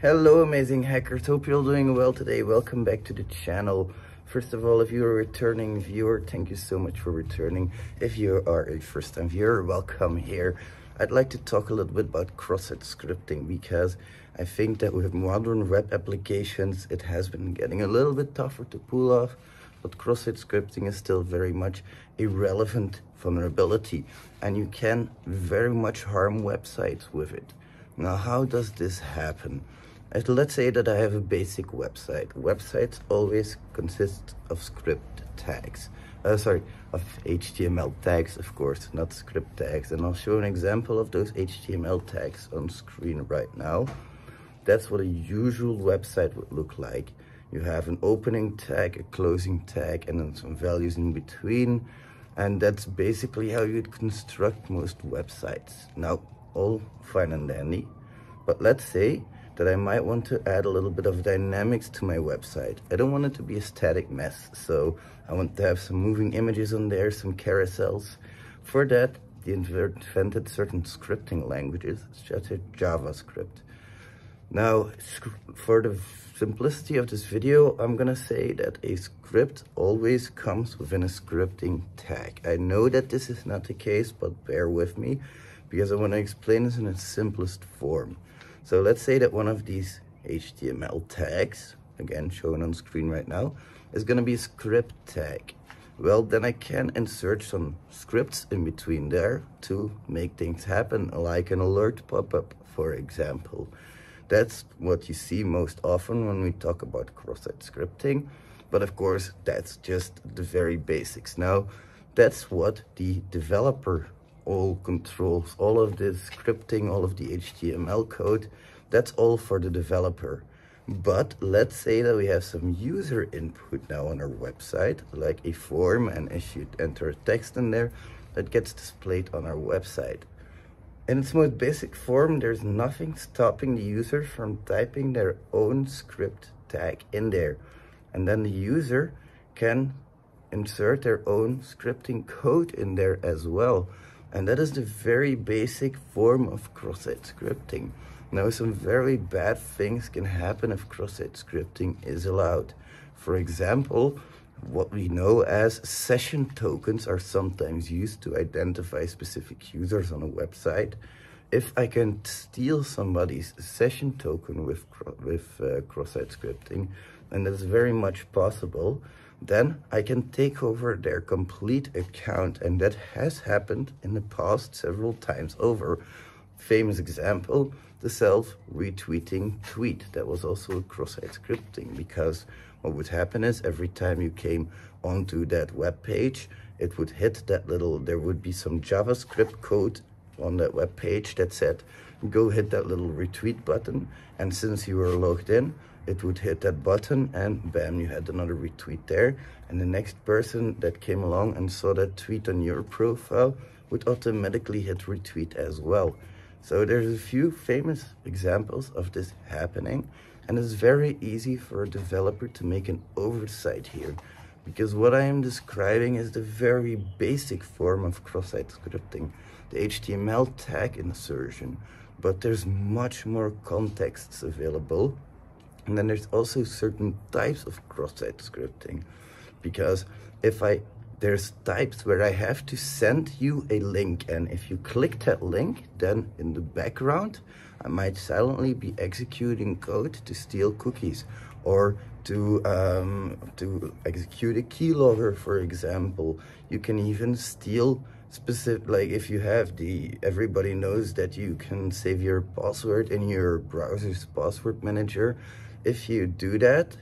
Hello amazing hackers, hope you're all doing well today. Welcome back to the channel. First of all, if you're a returning viewer, thank you so much for returning. If you are a first time viewer, welcome here. I'd like to talk a little bit about cross-site scripting because I think that with modern web applications, it has been getting a little bit tougher to pull off, but cross-site scripting is still very much a relevant vulnerability and you can very much harm websites with it. Now, how does this happen? let's say that I have a basic website. Websites always consist of script tags. Uh, sorry, of HTML tags, of course, not script tags. And I'll show an example of those HTML tags on screen right now. That's what a usual website would look like. You have an opening tag, a closing tag, and then some values in between. And that's basically how you'd construct most websites. Now, all fine and dandy. But let's say that I might want to add a little bit of dynamics to my website. I don't want it to be a static mess, so I want to have some moving images on there, some carousels. For that, they invented certain scripting languages, such as JavaScript. Now, for the simplicity of this video, I'm gonna say that a script always comes within a scripting tag. I know that this is not the case, but bear with me because I wanna explain this in its simplest form. So let's say that one of these HTML tags, again shown on screen right now, is going to be a script tag. Well, then I can insert some scripts in between there to make things happen, like an alert pop-up, for example. That's what you see most often when we talk about cross-site scripting. But of course, that's just the very basics. Now, that's what the developer all controls, all of the scripting, all of the HTML code, that's all for the developer. But let's say that we have some user input now on our website, like a form, and if you enter text in there, that gets displayed on our website. In its most basic form, there's nothing stopping the user from typing their own script tag in there. And then the user can insert their own scripting code in there as well. And that is the very basic form of cross-site scripting. Now, some very bad things can happen if cross-site scripting is allowed. For example, what we know as session tokens are sometimes used to identify specific users on a website. If I can steal somebody's session token with, with uh, cross-site scripting, and that's very much possible, then I can take over their complete account. And that has happened in the past several times over. Famous example, the self-retweeting tweet. That was also cross-site scripting because what would happen is every time you came onto that web page, it would hit that little, there would be some JavaScript code on that web page that said, go hit that little retweet button. And since you were logged in, it would hit that button and bam, you had another retweet there. And the next person that came along and saw that tweet on your profile would automatically hit retweet as well. So there's a few famous examples of this happening and it's very easy for a developer to make an oversight here because what I am describing is the very basic form of cross-site scripting, the HTML tag insertion, but there's much more contexts available and then there's also certain types of cross-site scripting because if I there's types where I have to send you a link and if you click that link then in the background I might silently be executing code to steal cookies or to um, to execute a keylogger for example. You can even steal specific like if you have the everybody knows that you can save your password in your browser's password manager if you do that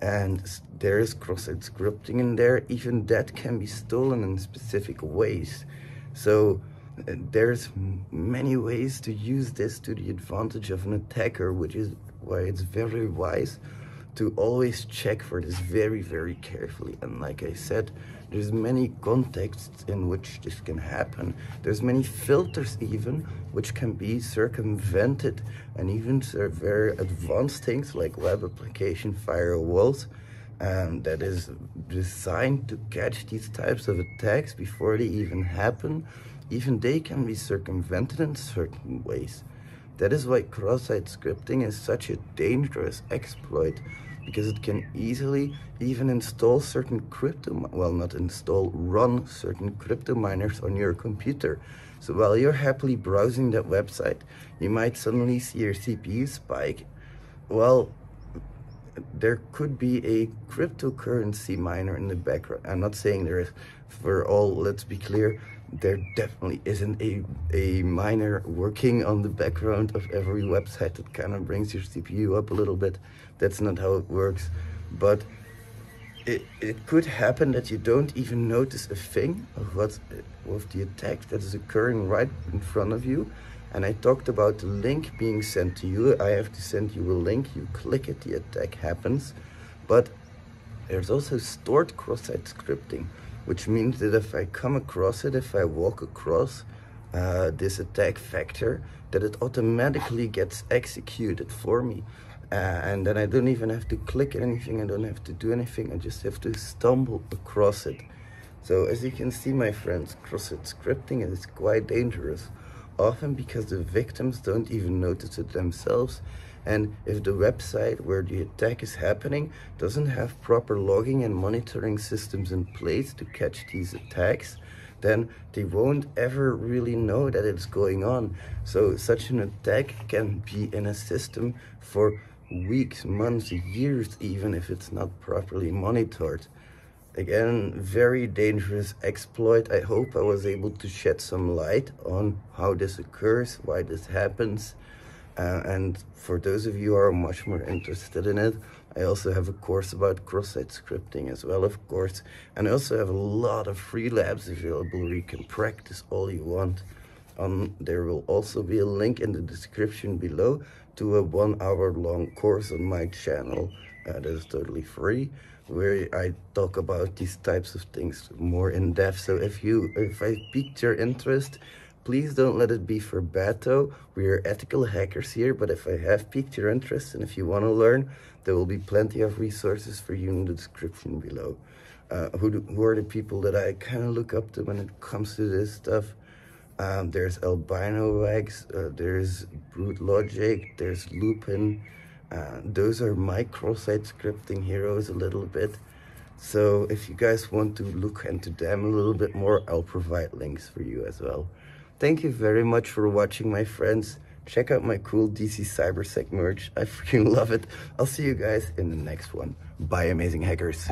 and there is cross-site scripting in there, even that can be stolen in specific ways. So uh, there's many ways to use this to the advantage of an attacker, which is why it's very wise to always check for this very, very carefully. And like I said, there's many contexts in which this can happen. There's many filters even, which can be circumvented. And even very advanced things like web application firewalls um, that is designed to catch these types of attacks before they even happen. Even they can be circumvented in certain ways. That is why cross-site scripting is such a dangerous exploit because it can easily even install certain crypto, well not install, run certain crypto miners on your computer. So while you're happily browsing that website, you might suddenly see your CPU spike. Well, there could be a cryptocurrency miner in the background. I'm not saying there is, for all, let's be clear, there definitely isn't a, a miner working on the background of every website that kind of brings your CPU up a little bit. That's not how it works. But it, it could happen that you don't even notice a thing of what of the attack that is occurring right in front of you. And I talked about the link being sent to you. I have to send you a link. You click it, the attack happens. But there's also stored cross-site scripting which means that if I come across it, if I walk across uh, this attack vector, that it automatically gets executed for me. Uh, and then I don't even have to click anything, I don't have to do anything, I just have to stumble across it. So as you can see, my friends, cross-site scripting is quite dangerous, often because the victims don't even notice it themselves and if the website where the attack is happening doesn't have proper logging and monitoring systems in place to catch these attacks, then they won't ever really know that it's going on. So such an attack can be in a system for weeks, months, years, even if it's not properly monitored. Again, very dangerous exploit. I hope I was able to shed some light on how this occurs, why this happens. Uh, and for those of you who are much more interested in it, I also have a course about cross-site scripting as well, of course. And I also have a lot of free labs available where you can practice all you want. Um, there will also be a link in the description below to a one hour long course on my channel uh, that is totally free where I talk about these types of things more in depth. So if you, if I piqued your interest, Please don't let it be for Bato. We are ethical hackers here, but if I have piqued your interest and if you want to learn, there will be plenty of resources for you in the description below. Uh, who, do, who are the people that I kind of look up to when it comes to this stuff? Um, there's Albinowax, uh, there's Brute Logic, there's Lupin. Uh, those are my cross-site scripting heroes a little bit. So if you guys want to look into them a little bit more, I'll provide links for you as well. Thank you very much for watching, my friends. Check out my cool DC Cybersec merch. I freaking love it. I'll see you guys in the next one. Bye, amazing hackers.